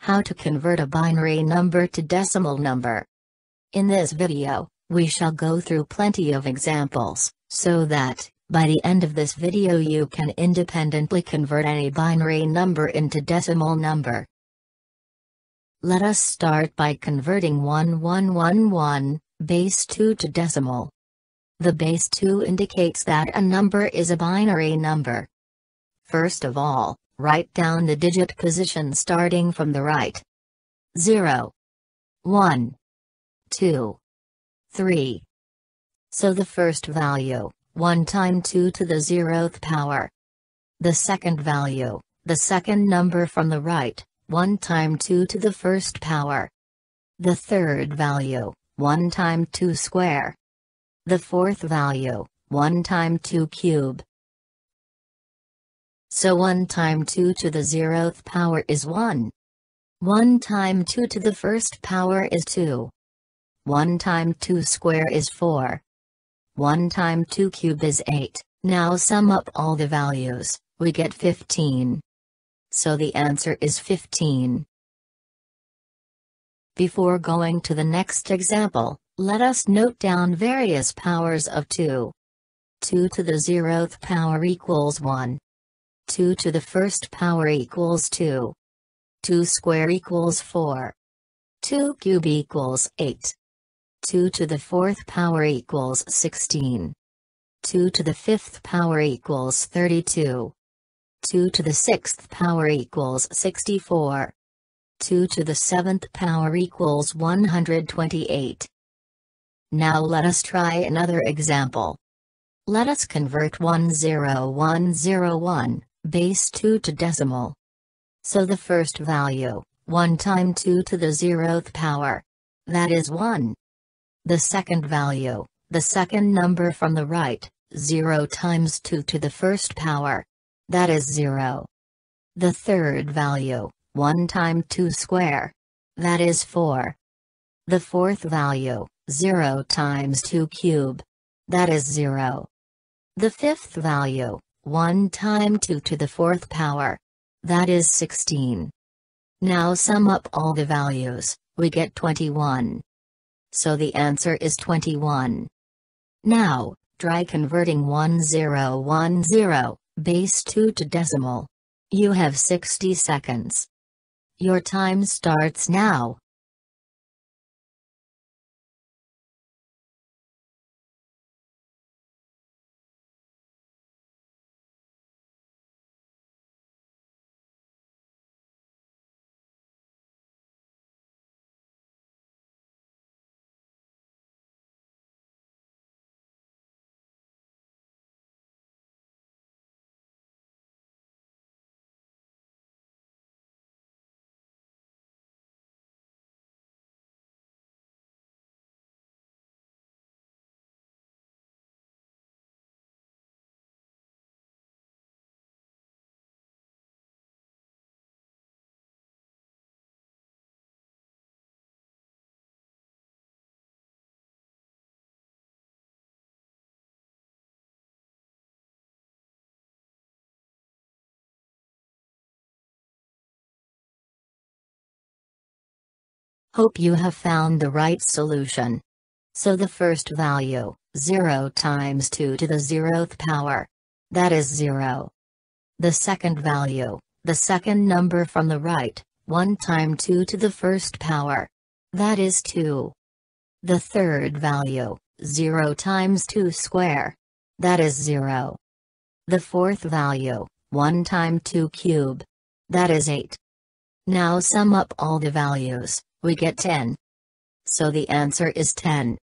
how to convert a binary number to decimal number. In this video, we shall go through plenty of examples, so that, by the end of this video you can independently convert any binary number into decimal number. Let us start by converting 1111, base 2 to decimal. The base 2 indicates that a number is a binary number. First of all, write down the digit position starting from the right. 0, 1, 2, 3. So the first value, 1 time 2 to the zeroth power. The second value, the second number from the right, 1 time 2 to the first power. The third value, 1 time 2 square. The fourth value, 1 time 2 cube. So 1 time 2 to the zeroth power is 1. 1 time 2 to the first power is 2. 1 time 2 square is 4. 1 time 2 cube is 8. Now sum up all the values, we get 15. So the answer is 15. Before going to the next example, let us note down various powers of 2. 2 to the zeroth power equals 1. 2 to the first power equals 2. 2 square equals 4. 2 cube equals 8. 2 to the fourth power equals 16. 2 to the fifth power equals 32. 2 to the sixth power equals 64. 2 to the seventh power equals 128. Now let us try another example. Let us convert 10101, base 2 to decimal. So the first value, 1 time 2 to the zeroth power. That is 1. The second value, the second number from the right, 0 times 2 to the first power. That is 0. The third value, 1 time 2 square. That is 4. The fourth value, 0 times 2 cube. That is 0. The fifth value, 1 time 2 to the fourth power. That is 16. Now sum up all the values, we get 21. So the answer is 21. Now, try converting 1010, base 2 to decimal. You have 60 seconds. Your time starts now. Hope you have found the right solution. So the first value, 0 times 2 to the zeroth power. That is 0. The second value, the second number from the right, 1 times 2 to the first power. That is 2. The third value, 0 times 2 square. That is 0. The fourth value, 1 times 2 cube. That is 8. Now sum up all the values we get 10. So the answer is 10.